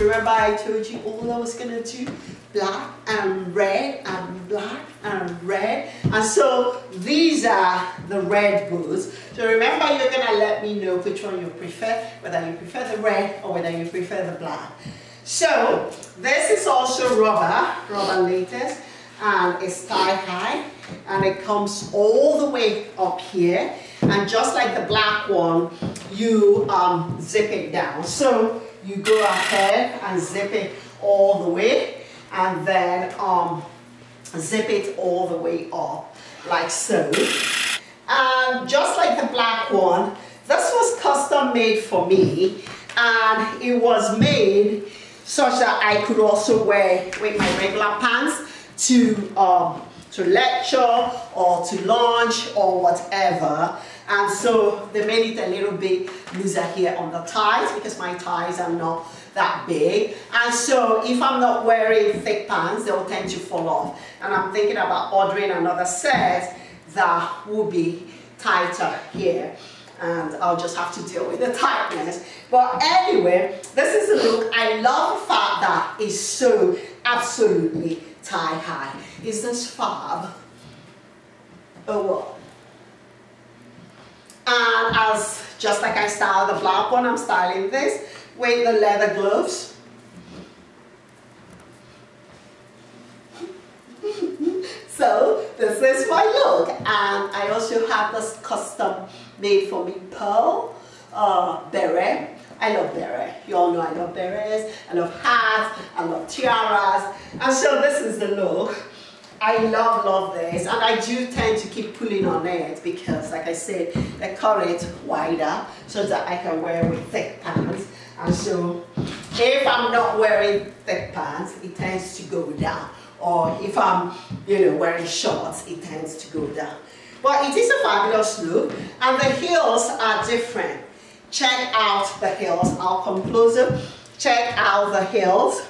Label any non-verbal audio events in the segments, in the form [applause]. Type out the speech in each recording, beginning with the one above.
Remember I told you all I was gonna do black and red and black and red. And so these are the red boots. So remember you're gonna let me know which one you prefer, whether you prefer the red or whether you prefer the black. So this is also rubber, rubber latex, and it's tie high, and it comes all the way up here. And just like the black one, you um, zip it down. So you go ahead and zip it all the way and then um, zip it all the way up like so. And just like the black one, this was custom made for me and it was made such that I could also wear with my regular pants to um, to lecture or to lunch or whatever. And so they made it a little bit looser here on the ties because my ties are not that big. And so if I'm not wearing thick pants, they'll tend to fall off. And I'm thinking about ordering another set that will be tighter here. And I'll just have to deal with the tightness. But anyway, this is the look. I love the fact that it's so absolutely tie high. Is this fab? Oh well. And as just like I styled the black one, I'm styling this with the leather gloves. [laughs] so this is my look and I also have this custom made for me pearl uh, beret. I love beret. You all know I love berets. I love hats. I love tiaras. And so this is the look. I love, love this. And I do tend to keep pulling on it because, like I said, I cut it wider so that I can wear with thick pants. And so if I'm not wearing thick pants, it tends to go down. Or if I'm, you know, wearing shorts, it tends to go down. But it is a fabulous look. And the heels are different. Check out the heels. I'll come closer. Check out the heels.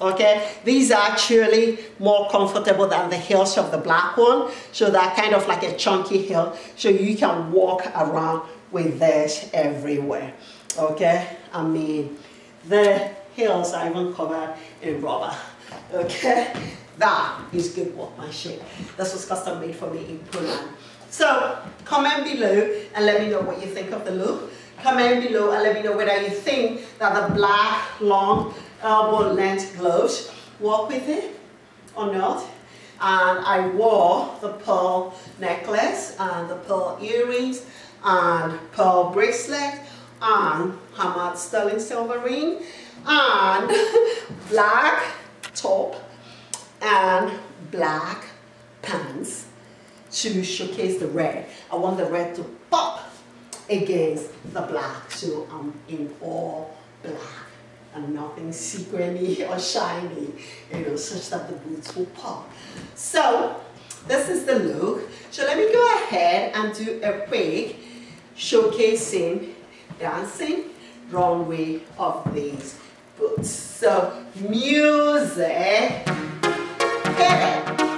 Okay, these are actually more comfortable than the heels of the black one. So they're kind of like a chunky heel. So you can walk around with this everywhere. Okay, I mean, the heels are even covered in rubber. Okay, that is good workmanship. This was custom made for me in Poland. So comment below and let me know what you think of the look. Comment below and let me know whether you think that the black long elbow length gloves work with it or not. And I wore the pearl necklace and the pearl earrings and pearl bracelet and hammered sterling silver ring and [laughs] black top and black pants to showcase the red. I want the red to pop against the black. So I'm in all black and nothing sequiny [laughs] or shiny, you know, such that the boots will pop. So this is the look. So let me go ahead and do a quick showcasing dancing runway of these boots. So music, hit it.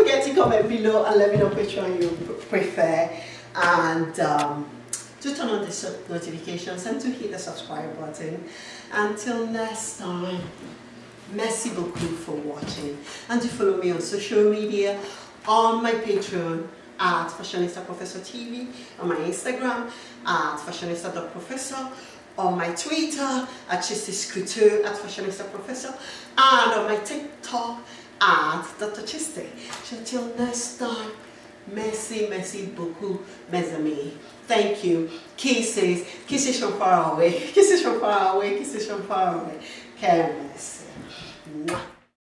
Forget to comment below and let me know which one you prefer. And um, to turn on the notifications and to hit the subscribe button. Until next time, merci beaucoup for watching. And to follow me on social media, on my Patreon, at Fashionista Professor TV, on my Instagram at fashionista.professor, on my Twitter at Couture at Fashionista Professor, and on my TikTok at Dr. Chistick. Until next time, merci, merci beaucoup, mes amis. Thank you. Kisses, kisses from far away, kisses from far away, kisses from far away. Care merci.